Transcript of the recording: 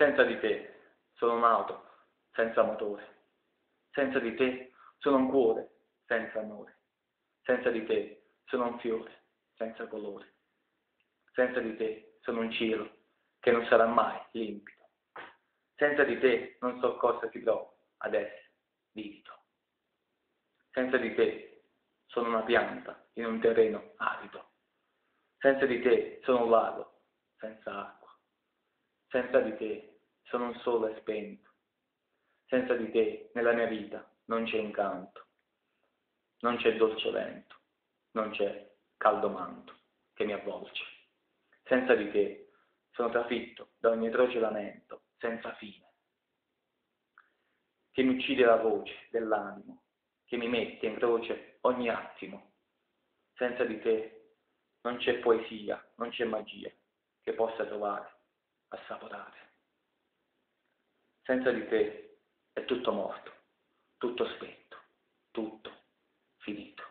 Senza di te sono un'auto senza motore. Senza di te sono un cuore senza amore. Senza di te sono un fiore senza colore. Senza di te sono un cielo che non sarà mai limpido. Senza di te non so cosa si trova ad essere vivido. Senza di te sono una pianta in un terreno arido. Senza di te sono un lago senza acqua. Senza di te sono un sole spento. Senza di te nella mia vita non c'è incanto, non c'è dolce vento, non c'è caldo manto che mi avvolge. Senza di te sono trafitto da ogni atroce lamento senza fine, che mi uccide la voce dell'animo, che mi mette in croce ogni attimo. Senza di te non c'è poesia, non c'è magia che possa trovare, assaporare. Senza di te è tutto morto, tutto spento, tutto finito.